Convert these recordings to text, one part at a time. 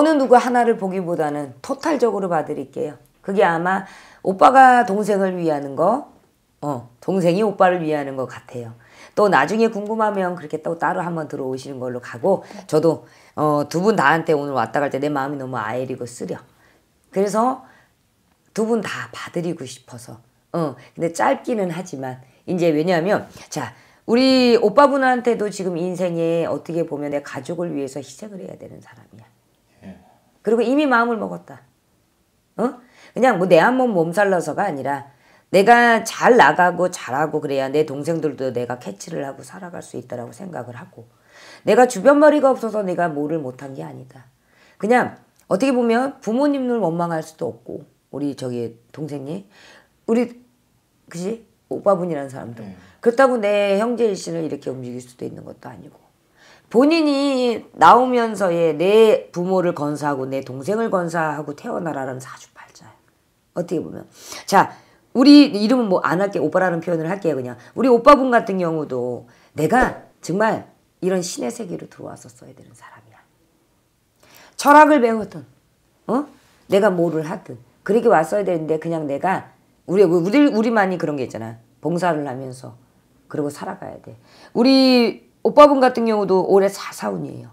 어느 누구 하나를 보기보다는 토탈적으로 봐드릴게요. 그게 아마 오빠가 동생을 위하는 거, 어, 동생이 오빠를 위하는 것 같아요. 또 나중에 궁금하면 그렇게 또 따로 한번 들어오시는 걸로 가고 저도 어, 두 분 다한테 오늘 왔다 갈 때 내 마음이 너무 아예리고 쓰려. 그래서 두 분 다 봐드리고 싶어서. 어, 근데 짧기는 하지만 이제 왜냐하면 자 우리 오빠분한테도 지금 인생에 어떻게 보면 내 가족을 위해서 희생을 해야 되는 사람이야. 그리고 이미 마음을 먹었다. 어? 그냥 뭐 내 한 몸 몸살러서가 아니라 내가 잘 나가고 잘하고 그래야 내 동생들도 내가 캐치를 하고 살아갈 수 있다라고 생각을 하고 내가 주변 머리가 없어서 내가 뭐를 못한 게 아니다. 그냥 어떻게 보면 부모님을 원망할 수도 없고 우리 저기 동생이 우리 그지 오빠분이라는 사람도 네. 그렇다고 내 형제 일신을 이렇게 움직일 수도 있는 것도 아니고 본인이 나오면서의 내 부모를 건사하고 내 동생을 건사하고 태어나라는 사주팔자야. 어떻게 보면 자 우리 이름은 뭐 안 할게 오빠라는 표현을 할게요 그냥 우리 오빠분 같은 경우도 내가 정말 이런 신의 세계로 들어왔었어야 되는 사람이야. 철학을 배우든 어 내가 뭐를 하든 그렇게 왔어야 되는데 그냥 내가 우리 우리 우리만이 그런 게 있잖아 봉사를 하면서 그리고 살아가야 돼. 우리 오빠분 같은 경우도 올해 사사운이에요.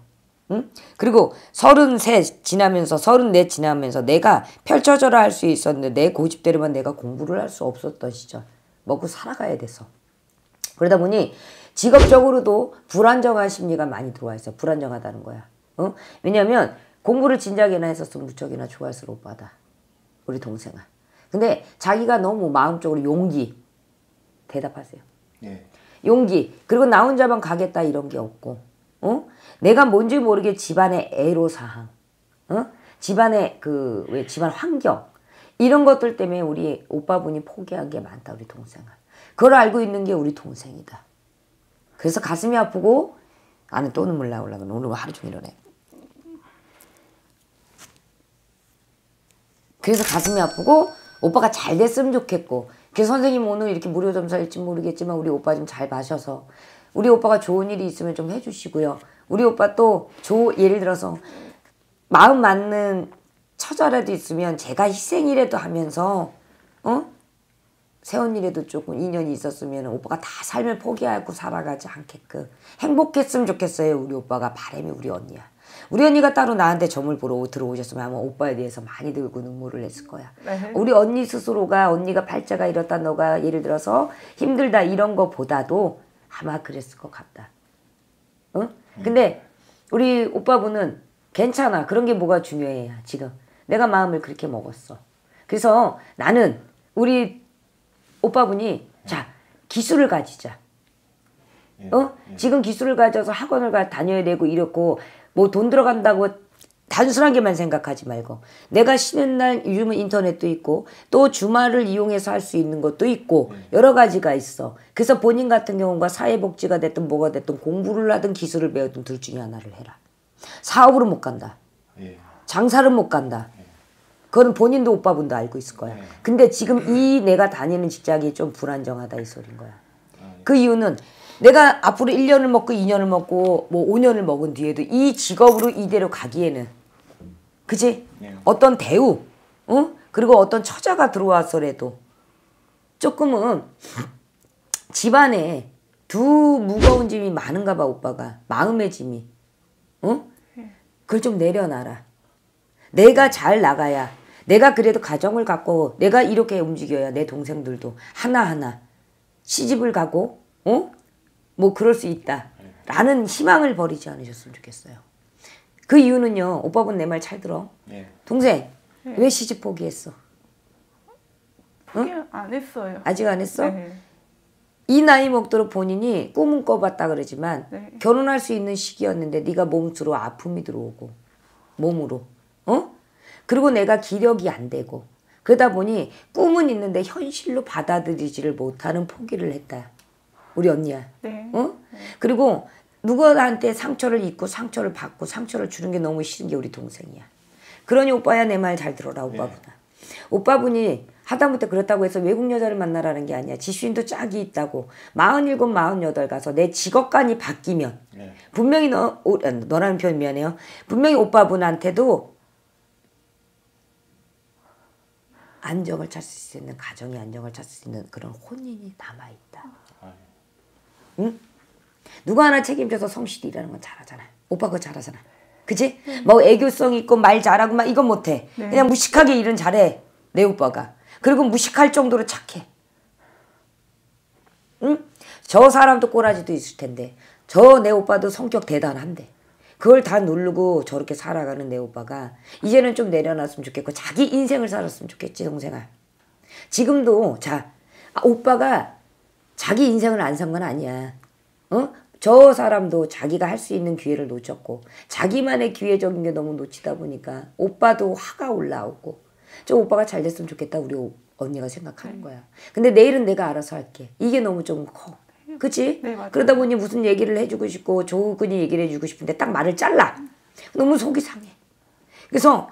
응? 그리고 서른세 지나면서 서른넷 지나면서 내가 펼쳐져라 할 수 있었는데 내 고집대로만 내가 공부를 할 수 없었던 시절 먹고 살아가야 돼서 그러다 보니 직업적으로도 불안정한 심리가 많이 들어와 있어 불안정하다는 거야 어? 왜냐면 공부를 진작에나 했었으면 무척이나 좋아했을 오빠다 우리 동생아 근데 자기가 너무 마음적으로 용기 대답하세요 예. 용기. 그리고 나 혼자만 가겠다 이런 게 없고. 어? 내가 뭔지 모르게 집안의 애로사항. 어? 집안의 그 왜 집안 환경. 이런 것들 때문에 우리 오빠분이 포기한 게 많다 우리 동생은 그걸 알고 있는 게 우리 동생이다. 그래서 가슴이 아프고 나는 또 눈물 나오려고 오늘 하루 종일 이러네. 그래서 가슴이 아프고 오빠가 잘 됐으면 좋겠고 그래서 선생님 오늘 이렇게 무료 점사일지 모르겠지만 우리 오빠 좀 잘 마셔서 우리 오빠가 좋은 일이 있으면 좀 해주시고요. 우리 오빠 또 조, 예를 들어서 마음 맞는 처자라도 있으면 제가 희생이라도 하면서 어 세원일에도 조금 인연이 있었으면 오빠가 다 삶을 포기하고 살아가지 않게끔 행복했으면 좋겠어요. 우리 오빠가 바람이 우리 언니야. 우리 언니가 따로 나한테 점을 보러 들어오셨으면 아마 오빠에 대해서 많이 들고 눈물을 냈을 거야. 네. 우리 언니 스스로가 언니가 팔자가 이렇다 너가 예를 들어서 힘들다 이런 거보다도 아마 그랬을 것 같다. 응? 근데 우리 오빠분은 괜찮아. 그런 게 뭐가 중요해 지금. 내가 마음을 그렇게 먹었어. 그래서 나는 우리 오빠분이 자 기술을 가지자. 예. 어? 지금 기술을 가져서 학원을 가 다녀야 되고 이렇고 뭐 돈 들어간다고 단순한 게만 생각하지 말고 내가 쉬는 날 요즘은 인터넷도 있고 또 주말을 이용해서 할 수 있는 것도 있고 여러 가지가 있어. 그래서 본인 같은 경우가 사회복지가 됐든 뭐가 됐든 공부를 하든 기술을 배우든 둘 중에 하나를 해라. 사업으로 못 간다. 예. 장사를 못 간다. 그건 본인도 오빠분도 알고 있을 거야. 네. 근데 지금 이 내가 다니는 직장이 좀 불안정하다 이 소린 거야. 그 이유는 내가 앞으로 1년을 먹고 2년을 먹고 뭐 5년을 먹은 뒤에도 이 직업으로 이대로 가기에는 그지? 네. 어떤 대우, 어? 그리고 어떤 처자가 들어와서라도 조금은 집안에 두 무거운 짐이 많은가 봐 오빠가 마음의 짐이 어? 그걸 좀 내려놔라 내가 잘 나가야 내가 그래도 가정을 갖고 내가 이렇게 움직여야 내 동생들도 하나하나 시집을 가고 어? 뭐 그럴 수 있다 라는 희망을 버리지 않으셨으면 좋겠어요 그 이유는요 오빠 분 내 말 잘 들어 예. 동생 왜 시집 포기했어? 포기 안 했어요. 아직 안 했어? 네. 이 나이 먹도록 본인이 꿈은 꿔봤다 그러지만 네. 결혼할 수 있는 시기였는데 네가 몸으로 아픔이 들어오고 몸으로 어 그리고 내가 기력이 안 되고 그러다 보니 꿈은 있는데 현실로 받아들이지를 못하는 포기를 했다 우리 언니야. 네. 어? 그리고 누구한테 상처를 입고 상처를 받고 상처를 주는 게 너무 싫은 게 우리 동생이야. 그러니 오빠야 내 말 잘 들어라 오빠분아. 네. 오빠분이 하다못해 그렇다고 해서 외국 여자를 만나라는 게 아니야. 지수인도 짝이 있다고. 47, 48 가서 내 직업관이 바뀌면 네. 분명히 너, 오, 아, 너라는 표현 미안해요. 분명히 오빠분한테도 안정을 찾을 수 있는 가정의 안정을 찾을 수 있는 그런 혼인이 남아있다. 응? 누가 하나 책임져서 성실히 일하는 건 잘하잖아. 오빠 그거 잘하잖아. 그지? 뭐 애교성 있고 말 잘하고 막 이건 못해. 네. 그냥 무식하게 일은 잘해. 내 오빠가. 그리고 무식할 정도로 착해. 응? 저 사람도 꼬라지도 있을 텐데 저 내 오빠도 성격 대단한데 그걸 다 누르고 저렇게 살아가는 내 오빠가 이제는 좀 내려놨으면 좋겠고 자기 인생을 살았으면 좋겠지 동생아 지금도 자 아, 오빠가 자기 인생을 안 산 건 아니야 어? 저 사람도 자기가 할 수 있는 기회를 놓쳤고 자기만의 기회적인 게 너무 놓치다 보니까 오빠도 화가 올라오고 저 오빠가 잘 됐으면 좋겠다 우리 오- 언니가 생각하는 거야. 근데 내일은 내가 알아서 할게. 이게 너무 좀 커. 그치? 네, 맞아요. 그러다 보니 무슨 얘기를 해주고 싶고 조근히 얘기를 해주고 싶은데 딱 말을 잘라. 너무 속이 상해. 그래서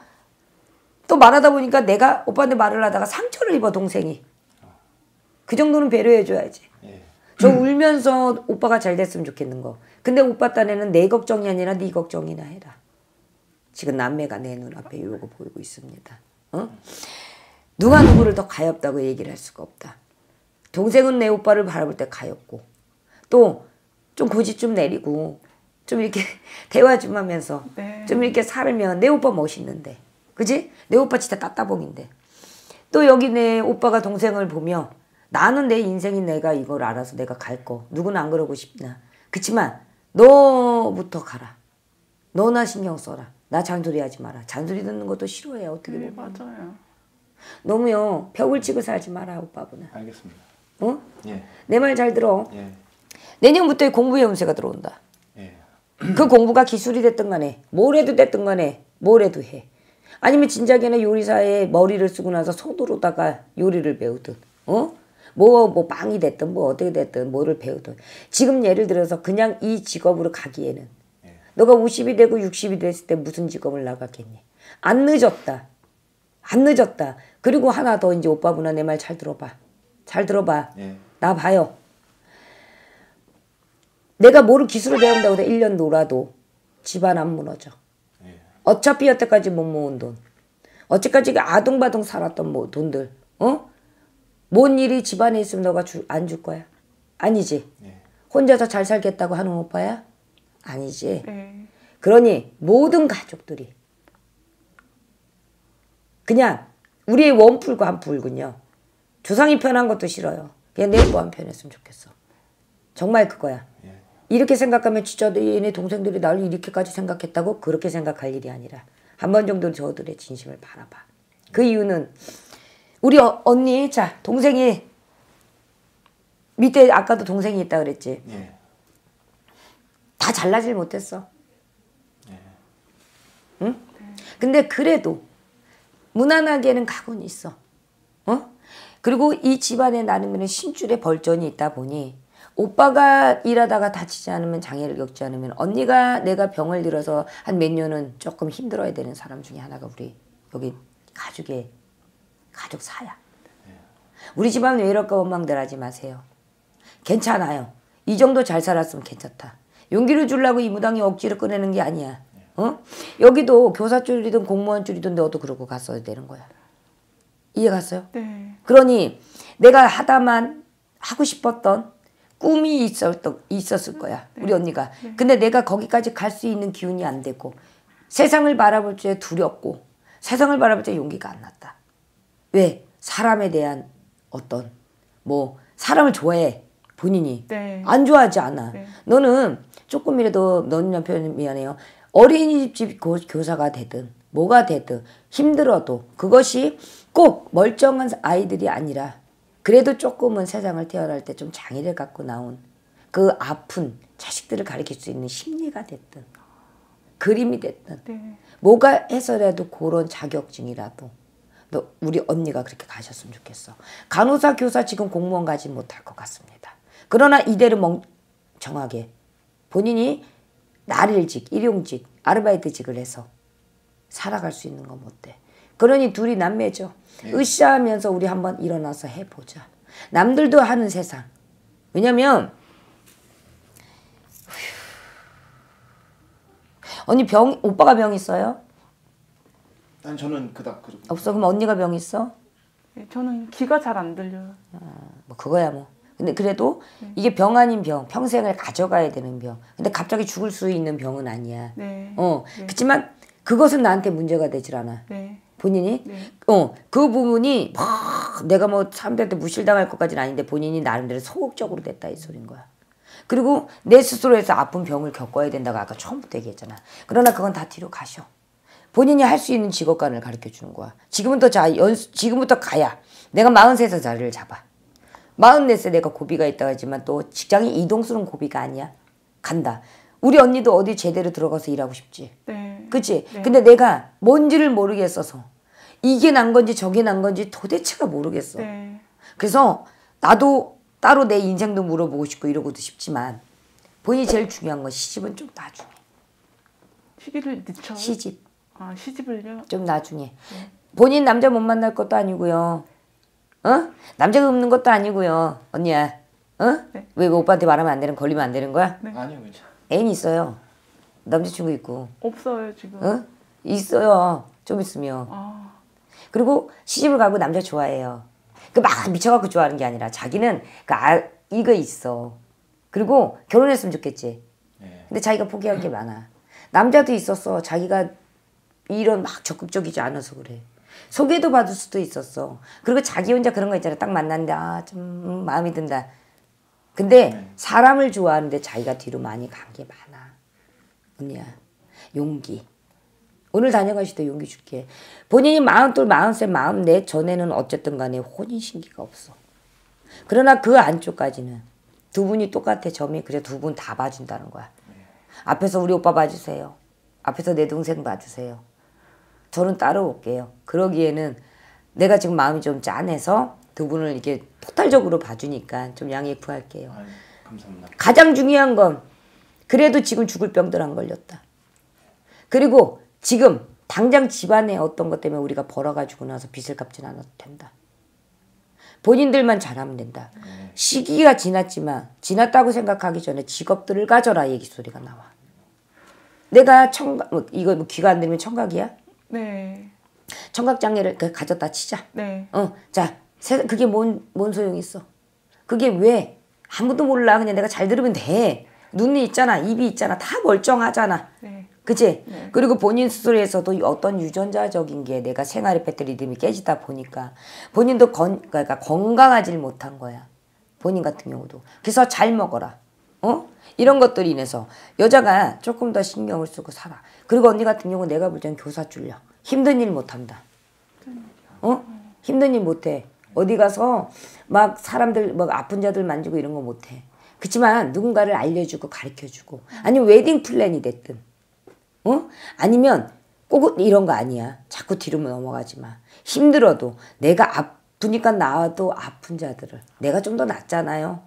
또 말하다 보니까 내가 오빠한테 말을 하다가 상처를 입어 동생이. 그 정도는 배려해줘야지. 예. 저 울면서 오빠가 잘 됐으면 좋겠는 거. 근데 오빠 딴에는 내 걱정이 아니라 네 걱정이나 해라. 지금 남매가 내 눈앞에 이러고 보이고 있습니다. 어? 누가 누구를 더 가엽다고 얘기를 할 수가 없다. 동생은 내 오빠를 바라볼 때 가엽고 또 좀 고집 좀 내리고 좀 이렇게 대화 좀 하면서 네. 좀 이렇게 살면 내 오빠 멋있는데 그지? 내 오빠 진짜 따따봉인데 또 여기 내 오빠가 동생을 보며 나는 내 인생인 내가 이걸 알아서 내가 갈 거. 누구는 안 그러고 싶나. 그치만 너부터 가라. 너나 신경 써라. 나 잔소리 하지 마라. 잔소리 듣는 것도 싫어해. 어떻게 네, 보면. 맞아요. 너무요. 벽을 치고 살지 마라 오빠분은. 알겠습니다. 어? 예. 내 말 잘 들어. 예. 내년부터 공부의 운세가 들어온다. 예. 그 공부가 기술이 됐든 간에 뭘 해도 됐든 간에 뭘 해도 해. 아니면 진작에는 요리사에 머리를 쓰고 나서 손으로다가 요리를 배우든 어? 뭐, 뭐 빵이 됐든 뭐 어떻게 됐든 뭐를 배우든 지금 예를 들어서 그냥 이 직업으로 가기에는 예. 너가 50이 되고 60이 됐을 때 무슨 직업을 나갔겠니? 안 늦었다. 안 늦었다. 그리고 하나 더 이제 오빠구나 내 말 잘 들어봐. 잘 들어봐. 예. 나 봐요. 내가 뭐를 기술을 배운다고 해서 1년 놀아도 집안 안 무너져. 예. 어차피 여태까지 못 모은 돈. 어찌까지 아둥바둥 살았던 뭐 돈들. 어? 뭔 일이 집안에 있으면 너가 안 줄 거야? 아니지. 예. 혼자서 잘 살겠다고 하는 오빠야? 아니지. 네. 그러니 모든 가족들이 그냥 우리의 원풀과 한풀군요. 조상이 편한 것도 싫어요. 그냥 내 또한 편했으면 좋겠어. 정말 그거야. 예. 이렇게 생각하면 진짜 얘네 동생들이 나를 이렇게까지 생각했다고 그렇게 생각할 일이 아니라 한 번 정도 저들의 진심을 바라봐. 그 이유는 우리 어- 언니 자 동생이 밑에 아까도 동생이 있다 그랬지. 예. 다 잘나질 못했어. 예. 응? 근데 그래도 무난하게는 가고는 있어. 어? 그리고 이 집안에 나름의 신줄의 벌전이 있다 보니 오빠가 일하다가 다치지 않으면 장애를 겪지 않으면 언니가 내가 병을 들어서 한 몇 년은 조금 힘들어야 되는 사람 중에 하나가 우리 여기 가족의 가족 사야. 우리 집안 왜 이럴까 원망들 하지 마세요. 괜찮아요. 이 정도 잘 살았으면 괜찮다. 용기를 주려고 이 무당이 억지로 꺼내는 게 아니야. 어? 여기도 교사 줄이든 공무원 줄이든 너도 그러고 갔어야 되는 거야. 이해 갔어요? 네. 그러니 내가 하다만 하고 싶었던 꿈이 있었던, 있었을 거야. 우리 언니가. 근데 내가 거기까지 갈 수 있는 기운이 안 되고 세상을 바라볼 때 두렵고 세상을 바라볼 때 용기가 안 났다. 왜? 사람에 대한 어떤 뭐 사람을 좋아해 본인이 네. 안 좋아하지 않아. 네. 너는 조금이라도 너는 남편 미안해요. 어린이집 고- 교사가 되든 뭐가 되든 힘들어도 그것이 꼭 멀쩡한 아이들이 아니라 그래도 조금은 세상을 태어날 때 좀 장애를 갖고 나온 그 아픈 자식들을 가르칠 수 있는 심리가 됐든 그림이 됐든 네. 뭐가 해서라도 그런 자격증이라도 너 우리 언니가 그렇게 가셨으면 좋겠어. 간호사, 교사 지금 공무원 가지 못할 것 같습니다. 그러나 이대로 멍청하게 본인이 나일직, 일용직, 아르바이트직을 해서 살아갈 수 있는 건 못돼. 그러니 둘이 남매죠. 으쌰하면서 우리 한번 일어나서 해보자. 남들도 하는 세상. 왜냐면 언니 병 오빠가 병 있어요? 아니 저는 그닥 그렇고 없어. 그럼 언니가 병 있어? 네, 저는 귀가 잘 안 들려요. 뭐 그거야 뭐. 근데 그래도 이게 병 아닌 병, 평생을 가져가야 되는 병. 근데 갑자기 죽을 수 있는 병은 아니야. 네. 어, 그렇지만 그것은 나한테 문제가 되질 않아. 네. 본인이 네. 어그 부분이 막 내가 뭐 사람들한테 무실당할 것까지는 아닌데 본인이 나름대로 소극적으로 됐다 이 소린 거야. 그리고 내 스스로에서 아픈 병을 겪어야 된다고 아까 처음부터 얘기했잖아. 그러나 그건 다 뒤로 가셔. 본인이 할 수 있는 직업관을 가르쳐 주는 거야. 지금부터 자 연수 지금부터 가야 내가 43세 자리를 잡아. 44세 내가 고비가 있다고 하지만 또 직장이 이동수는 고비가 아니야. 간다. 우리 언니도 어디 제대로 들어가서 일하고 싶지. 네. 그치? 네. 근데 내가 뭔지를 모르겠어서 이게 난 건지 저게 난 건지 도대체가 모르겠어. 네. 그래서 나도 따로 내 인생도 물어보고 싶고 이러고도 싶지만 본인이 제일 중요한 건 시집은 좀 나중에. 시기를 늦춰요. 시집 아 시집을요? 좀 나중에. 본인 남자 못 만날 것도 아니고요. 어? 남자가 없는 것도 아니고요. 언니야. 어? 네. 왜 오빠한테 말하면 안 되는 걸리면 안 되는 거야? 아니요 괜찮아. 애인 있어요. 남자친구 있고. 없어요 지금. 어? 있어요. 좀 있으면. 아 그리고 시집을 가고 남자 좋아해요. 그 막 미쳐갖고 좋아하는 게 아니라 자기는 그 아, 이거 있어. 그리고 결혼했으면 좋겠지. 네. 근데 자기가 포기한 게 많아. 남자도 있었어. 자기가 이런 막 적극적이지 않아서 그래. 소개도 받을 수도 있었어. 그리고 자기 혼자 그런 거 있잖아. 딱 만났는데 아좀 음, 마음이 든다. 근데 사람을 좋아하는데 자기가 뒤로 많이 간 게 많아. 언니야 용기. 오늘 다녀가시도 용기 줄게. 본인이 마흔 둘, 마흔 셋, 마흔 넷 전에는 어쨌든 간에 혼인신기가 없어. 그러나 그 안쪽까지는 두 분이 똑같아 점이 그래 두 분 다 봐준다는 거야. 앞에서 우리 오빠 봐주세요. 앞에서 내 동생 봐주세요. 저는 따라올게요. 그러기에는 내가 지금 마음이 좀 짠해서 두 분을 이렇게 토탈적으로 봐주니까 좀 양해 구할게요. 아유, 감사합니다. 가장 중요한 건 그래도 지금 죽을 병들 안 걸렸다. 그리고 지금 당장 집안에 어떤 것 때문에 우리가 벌어가지고 나서 빚을 갚진 않아도 된다. 본인들만 잘하면 된다. 시기가 지났지만 지났다고 생각하기 전에 직업들을 가져라 얘기 소리가 나와. 내가 청각 뭐 이거 뭐 귀가 안 들리면 청각이야? 네. 청각 장애를 그 가졌다 치자. 네. 어, 자, 세- 그게 뭔, 뭔 소용 있어? 그게 왜? 아무도 몰라. 그냥 내가 잘 들으면 돼. 눈이 있잖아. 입이 있잖아. 다 멀쩡하잖아. 네. 그치? 그리고 본인 스스로에서도 어떤 유전자적인 게 내가 생활의 패턴 리듬이 깨지다 보니까 본인도 건, 그러니까 건강하질 못한 거야. 본인 같은 경우도. 그래서 잘 먹어라. 어? 이런 것들이 인해서 여자가 조금 더 신경을 쓰고 살아. 그리고 언니 같은 경우 내가 볼땐 교사 줄려. 힘든 일 못한다. 어? 힘든 일 못해. 어디 가서 막 사람들 막 아픈 자들 만지고 이런 거 못해. 그렇지만 누군가를 알려주고 가르쳐주고 아니면 웨딩 플랜이 됐든 어? 아니면 꼭 이런 거 아니야. 자꾸 뒤로 넘어가지 마. 힘들어도 내가 아프니까 나와도 아픈 자들을 내가 좀 더 낫잖아요.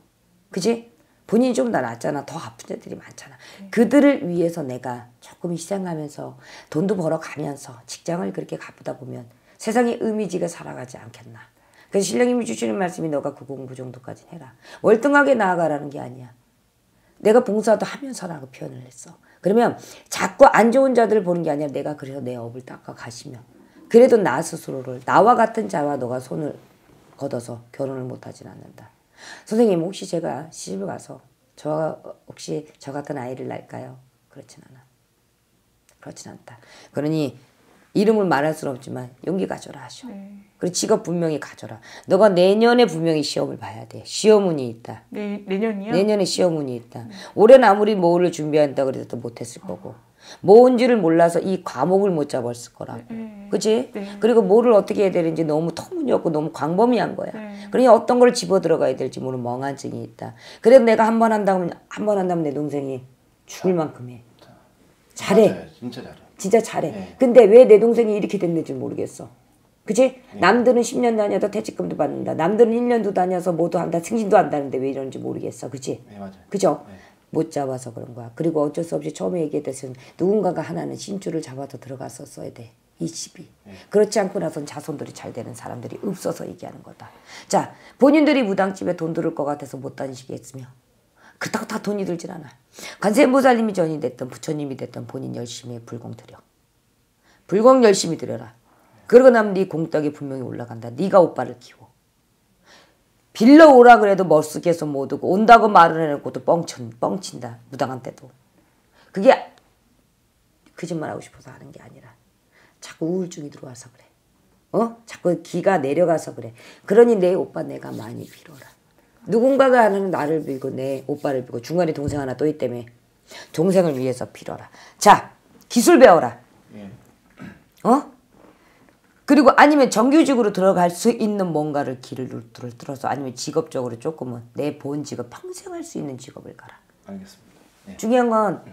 그지? 본인이 좀 더 낫잖아. 더 아픈 자들이 많잖아. 그들을 위해서 내가 조금 희생하면서 돈도 벌어가면서 직장을 그렇게 가보다 보면 세상에 의미지게 살아가지 않겠나. 그래서 신령님이 주시는 말씀이 너가 그 공부 정도까지 해라. 월등하게 나아가라는 게 아니야. 내가 봉사도 하면서라고 표현을 했어. 그러면 자꾸 안 좋은 자들을 보는 게 아니라 내가 그래서 내 업을 닦아 가시면 그래도 나 스스로를 나와 같은 자와 너가 손을 걷어서 결혼을 못 하진 않는다. 선생님 혹시 제가 시집을 가서 저 혹시 저 같은 아이를 낳을까요? 그렇진 않아. 그렇진 않다. 그러니 이름을 말할 수는 없지만 용기 가져라 하셔. 네. 그리고 직업 분명히 가져라. 너가 내년에 분명히 시험을 봐야 돼. 시험운이 있다. 내 내년이요? 내년에 시험운이 있다. 올해는 아무리 뭐를 준비한다 그래도 못했을 거고. 뭔지를 몰라서 이 과목을 못 잡았을 거라고. 네. 그치? 네. 그리고 뭐를 어떻게 해야 되는지 너무 터무니없고 너무 광범위한 거야. 네. 그러니 어떤 걸 집어 들어가야 될지 모르는 멍한증이 있다. 그래도 내가 한 번 한다면 한 번 한다면 내 동생이 죽을 만큼 해. 잘해. 맞아요. 진짜 잘해. 진짜 잘해. 네. 근데 왜 내 동생이 이렇게 됐는지 모르겠어. 그치? 남들은 10년 다녀도 퇴직금도 받는다. 남들은 1년도 다녀서 뭐도 한다. 승진도 한다는데 왜 이런지 모르겠어. 그치? 네 맞아요. 그죠? 네. 못 잡아서 그런 거야. 그리고 어쩔 수 없이 처음에 얘기했듯이 누군가가 하나는 신줄을 잡아서 들어갔었어야 돼. 이 집이. 그렇지 않고 나선 자손들이 잘 되는 사람들이 없어서 얘기하는 거다. 자, 본인들이 무당집에 돈 들을 것 같아서 못 다니시겠으며 그렇다고 다 돈이 들진 않아. 관세음보살님이 전이 됐든 부처님이 됐든 본인 열심히 불공 들여. 불공 열심히 들여라. 그러고 나면 네 공덕이 분명히 올라간다. 네가 오빠를 키워. 빌러 오라 그래도 멋쓰게 해서 못 오고 온다고 말을 해놓고도 뻥친, 뻥친다. 무당한 때도. 그게 거짓말하고 싶어서 하는 게 아니라 자꾸 우울증이 들어와서 그래. 어? 자꾸 기가 내려가서 그래. 그러니 내 오빠 내가 많이 빌어라. 누군가가 하는 나를 빌고 내 오빠를 빌고 중간에 동생 하나 또 있다며 동생을 위해서 빌어라. 자 기술 배워라. 예. 어? 그리고 아니면 정규직으로 들어갈 수 있는 뭔가를 길을 뚫- 뚫어서 아니면 직업적으로 조금은 내 본 직업 평생 할 수 있는 직업을 가라. 알겠습니다. 예. 중요한 건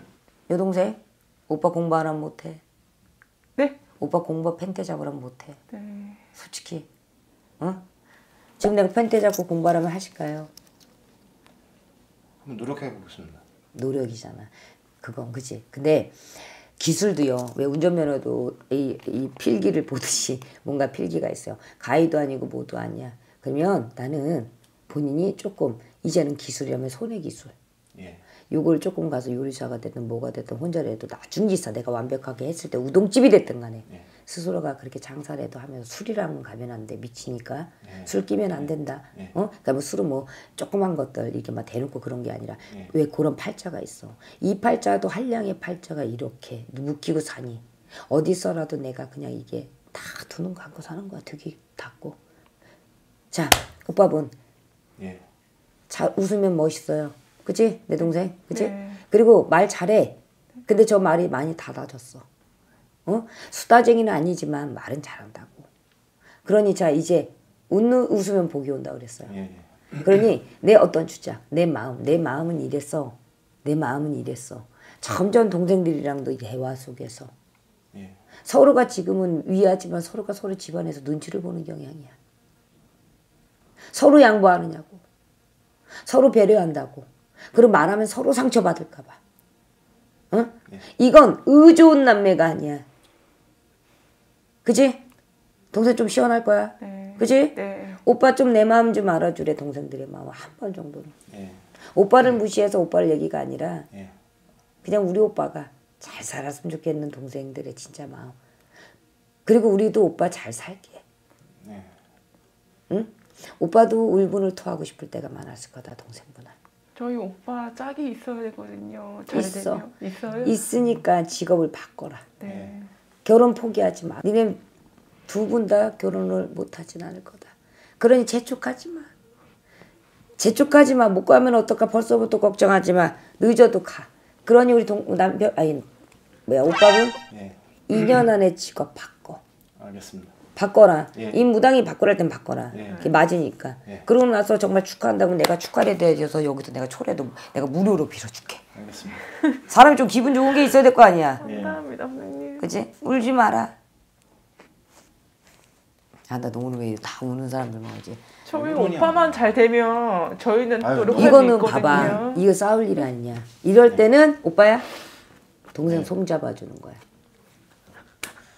여동생 오빠 공부 안 하면 못해. 네. 오빠 공부 펜테 잡으라면 못해. 네. 솔직히. 어? 지금 내가 펜테 잡고 공부하라면 하실까요? 한번 노력해 보겠습니다. 노력이잖아. 그건 그지. 근데 기술도요. 왜 운전면허도 이, 이 필기를 보듯이 뭔가 필기가 있어요. 가위도 아니고 뭐도 아니야. 그러면 나는 본인이 조금 이제는 기술이라면 손의 기술. 예. 요걸 조금 가서 요리사가 됐든 뭐가 됐든 혼자라도 나중기사 내가 완벽하게 했을 때 우동집이 됐든 간에 예. 스스로가 그렇게 장사를 해도 하면서 술이랑 가면 안 돼 미치니까 예. 술 끼면 안 된다 예. 어 그러니까 뭐 술은 뭐 조그만 것들 이렇게 막 대놓고 그런 게 아니라 예. 왜 그런 팔자가 있어 이 팔자도 한량의 팔자가 이렇게 묶이고 사니 어디서라도 내가 그냥 이게 다두눈 감고 사는 거야 두기 닫고 자 오빠분 예. 자 웃으면 멋있어요. 그치? 내 동생? 그치? 네. 그리고 말 잘해. 근데 저 말이 많이 닫아졌어. 어? 수다쟁이는 아니지만 말은 잘한다고. 그러니 자 이제 웃는 웃으면 복이 온다 그랬어요. 예. 예. 그러니 내 어떤 주장, 내 마음, 내 마음은 이랬어. 내 마음은 이랬어. 점점 동생들이랑도 대화 속에서 예. 서로가 지금은 위하지만 서로가 서로 집안에서 눈치를 보는 경향이야. 서로 양보하느냐고. 서로 배려한다고. 그럼 말하면 서로 상처받을까봐. 어? 이건 의 좋은 남매가 아니야. 그지? 동생 좀 시원할 거야. 네. 그지? 네. 오빠 좀 내 마음 좀 알아주래 동생들의 마음 한 번 정도는. 예. 오빠를 무시해서 오빠를 얘기가 아니라 예. 그냥 우리 오빠가 잘 살았으면 좋겠는 동생들의 진짜 마음. 그리고 우리도 오빠 잘 살게. 예. 응? 오빠도 울분을 토하고 싶을 때가 많았을 거다 동생분은. 저희 오빠 짝이 있어야 되거든요. 잘 있어. 되면. 있어요? 있으니까 직업을 바꿔라. 네. 결혼 포기하지 마. 니네 두 분 다 결혼을 못 하진 않을 거다. 그러니 재촉하지 마. 재촉하지 마. 못 가면 어떨까 벌써부터 걱정하지 마. 늦어도 가. 그러니 우리 동 남편 아니 뭐야 오빠분 예. 2년 안에 직업 바꿔. 알겠습니다. 바꿔라. 예. 이 무당이 바꾸랄 땐 바꿔라. 예. 그게 맞으니까. 예. 그러고 나서 정말 축하한다고 내가 축하를 해줘서 여기서 내가 초래도 내가 무료로 빌어줄게. 알겠습니다. 사람이 좀 기분 좋은 게 있어야 될 거 아니야. 감사합니다, 선생님. 그치? 울지 마라. 아, 나 오늘 왜다 우는 사람들만 오지? 저희. 오빠만 잘 되면 저희는 아유, 수 이거는 있거든요. 봐봐. 이거 싸울 일이 아니냐. 이럴 때는 오빠야 동생 손 잡아주는 거야.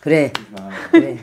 그래, 아, 그래.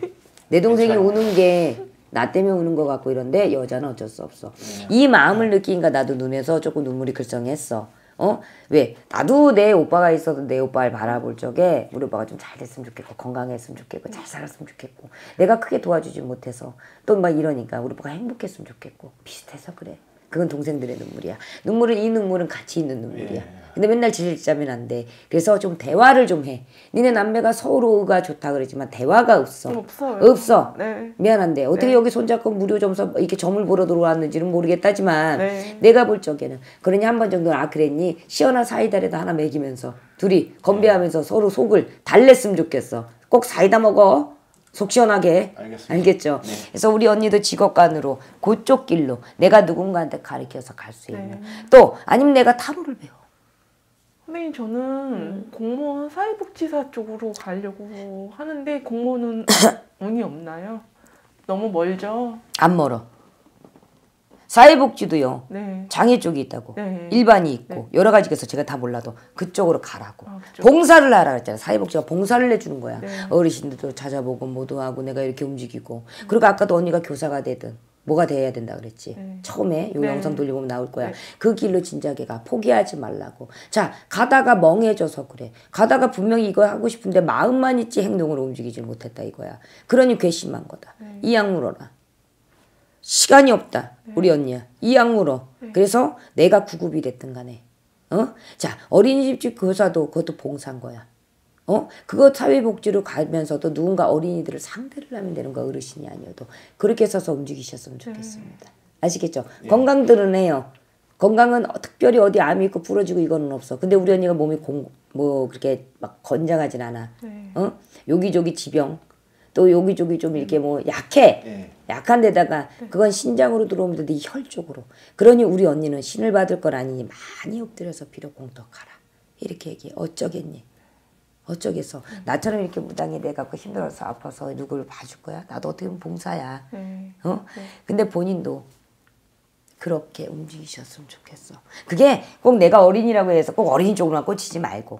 내 동생이 우는 게 나 때문에 우는 거 같고 이런데 여자는 어쩔 수 없어. 이 마음을 느끼니까 나도 눈에서 조금 눈물이 글썽했어. 어? 왜? 나도 내 오빠가 있어도 내 오빠를 바라볼 적에 우리 오빠가 좀 잘 됐으면 좋겠고 건강했으면 좋겠고 잘 살았으면 좋겠고 내가 크게 도와주지 못해서 또 막 이러니까 우리 오빠가 행복했으면 좋겠고 비슷해서 그래. 그건 동생들의 눈물이야. 눈물은 이 눈물은 같이 있는 눈물이야. 예. 근데 맨날 질자면 안 돼. 그래서 좀 대화를 좀 해. 니네 남매가 서로가 좋다 그러지만 대화가 없어. 없어요. 없어. 네. 미안한데 어떻게 네. 여기 손잡고 무료 점수 이렇게 점을 보러 들어왔는지는 모르겠다지만 네. 내가 볼 적에는 그러니 한 번 정도는 아 그랬니 시원한 사이다라도 하나 먹이면서 둘이 건배하면서 서로 속을 달랬으면 좋겠어 꼭 사이다 먹어 속 시원하게 알겠습니다. 알겠죠 네. 그래서 우리 언니도 직업관으로 그쪽 길로 내가 누군가한테 가르쳐서 갈 수 있는 네. 또 아니면 내가 타로를 배워 선생님 저는 음. 공무원 사회복지사 쪽으로 가려고 하는데 공무원은 운이 없나요? 너무 멀죠? 안 멀어 사회복지도요 네. 장애 쪽이 있다고 네. 일반이 있고 여러 가지 있어서 제가 다 몰라도 그쪽으로 가라고 아, 그쪽. 봉사를 하라 그랬잖아 사회복지가 봉사를 해주는 거야 네. 어르신들도 찾아보고 모두 하고 내가 이렇게 움직이고 그리고 아까도 언니가 교사가 되든 뭐가 돼야 된다 그랬지. 네. 처음에 요 네. 영상 돌려보면 나올 거야. 네. 그 길로 진작에 가. 포기하지 말라고. 자, 가다가 멍해져서 그래. 가다가 분명히 이거 하고 싶은데 마음만 있지 행동으로 움직이지 못했다 이거야. 그러니 괘씸한 거다. 네. 이악 물어라. 시간이 없다. 우리 언니야. 이 악 물어. 네. 그래서 내가 구급이 됐든 간에. 어? 자, 어린이집 교사도 그것도 봉사인 거야. 어? 그거 사회복지로 가면서도 누군가 어린이들을 상대를 하면 되는 거야. 어르신이 아니어도. 그렇게 해서 움직이셨으면 좋겠습니다. 아시겠죠? 건강들은 해요. 건강은 특별히 어디 암이 있고 부러지고 이거는 없어. 근데 우리 언니가 몸이 공, 뭐 그렇게 막 건장하진 않아. 네. 어? 여기저기 지병. 또 여기저기 좀 이렇게 뭐 약해. 예. 약한 데다가 그건 신장으로 들어오면 네 혈 쪽으로. 그러니 우리 언니는 신을 받을 걸 아니니 많이 엎드려서 비록 공덕하라. 이렇게 얘기해. 어쩌겠니? 어쩌겠어. 나처럼 이렇게 무당이 돼갖고 힘들어서 아파서 누구를 봐줄 거야? 나도 어떻게 보면 봉사야. 네. 어? 근데 본인도 그렇게 움직이셨으면 좋겠어. 그게 꼭 내가 어린이라고 해서 꼭 어린이 쪽으로만 꽂히지 말고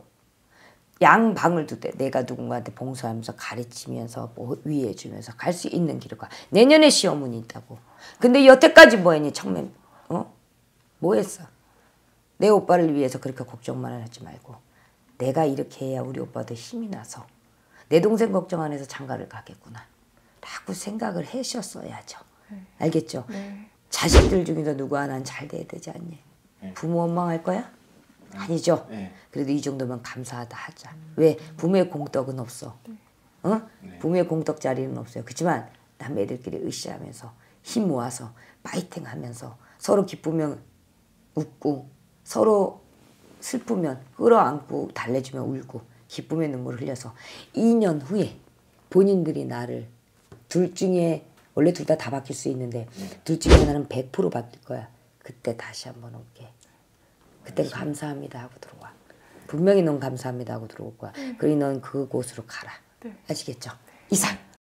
양방을 두되 내가 누군가한테 봉사하면서 가르치면서 뭐 위해주면서 갈 수 있는 길을 가. 내년에 시험운이 있다고. 근데 여태까지 뭐 했니? 청맨 어? 뭐 했어? 내 오빠를 위해서 그렇게 걱정만 하지 말고 내가 이렇게 해야 우리 오빠도 힘이 나서 내 동생 걱정 안 해서 장가를 가겠구나 라고 생각을 하셨어야죠 알겠죠? 네. 자식들 중에서 누구 하나는 잘 돼야 되지 않니? 네. 부모 원망할 거야? 아니죠? 네. 그래도 이 정도면 감사하다 하자 왜? 부모의 공덕은 없어 어? 부모의 공덕 자리는 없어요 그렇지만 남매들끼리 으쌰하면서 힘 모아서 파이팅 하면서 서로 기쁘면 웃고 서로 슬프면 끌어안고 달래주면 울고 기쁨의 눈물을 흘려서 2년 후에 본인들이 나를 둘 중에 원래 둘 다다 바뀔 수 있는데 둘 중에 하나는 100% 바뀔 거야. 그때 다시 한번 올게. 그땐 감사합니다 하고 들어와. 분명히 넌 감사합니다 하고 들어올 거야. 그러니 넌 그곳으로 가라. 네. 아시겠죠? 이상